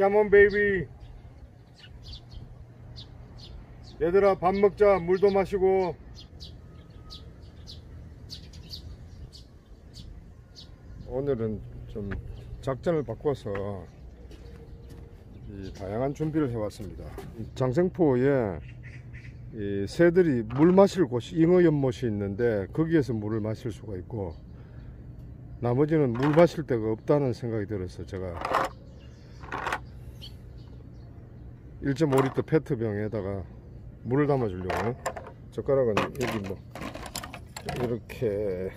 Come on baby. 얘들아 밥 먹자. 물도 마시고. 오늘은 좀 작전을 바꿔서 이 다양한 준비를 해왔습니다. 이 장생포에 이 새들이 물 마실 곳이 잉어 연못이 있는데 거기에서 물을 마실 수가 있고 나머지는 물 마실 데가 없다는 생각이 들어서 제가 1.5리터 페트병에다가 물을 담아 주려고. 젓가락은 여기 뭐 이렇게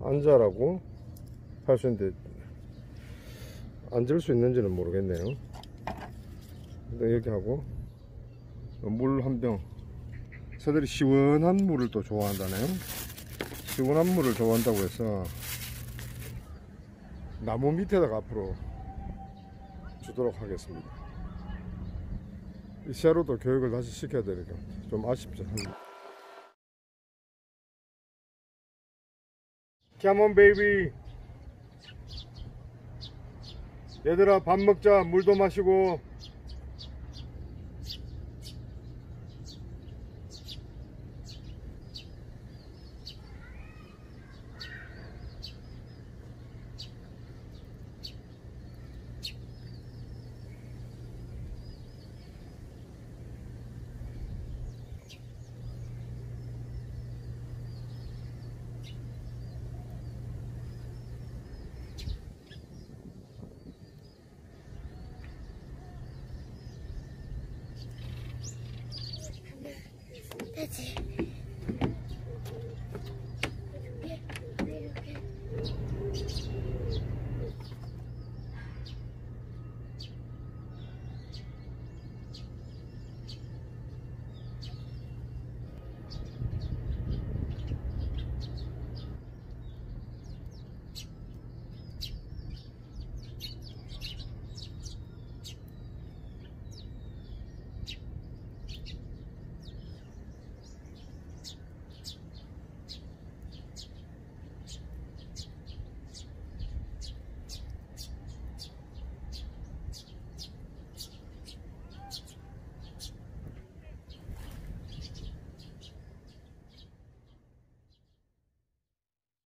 앉아라고 할 수 있는데 앉을 수 있는지는 모르겠네요. 여기 하고 물 한 병. 새들이 시원한 물을 또 좋아한다네요. 시원한 물을 좋아한다고 해서 나무 밑에다가 앞으로 주도록 하겠습니다 이 새로도 교육을 다시 시켜야 되니까 좀 아쉽죠. Come on baby. 얘들아 밥 먹자. 물도 마시고